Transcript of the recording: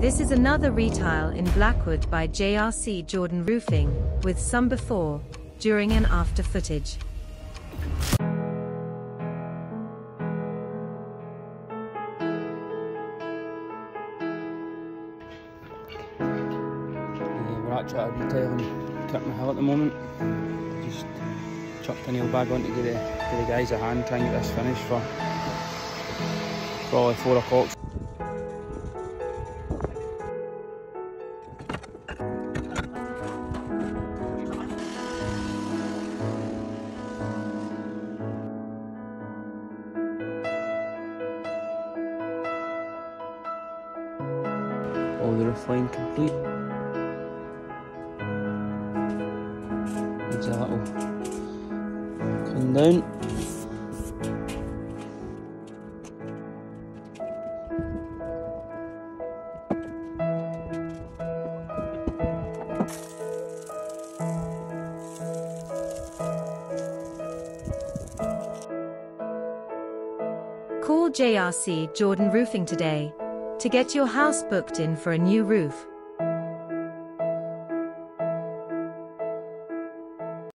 This is another retile in Blackwood by JRC Jordan Roofing, with some before, during and after footage. Uh, actually at a retile in Kirkmuirhill at the moment. Just chucked a nail bag on to give the, give the guys a hand, try and get this finished for probably 4 o'clock. All the roof line complete. Needs a little clean down. Call JRC Jordan Roofing today to get your house booked in for a new roof.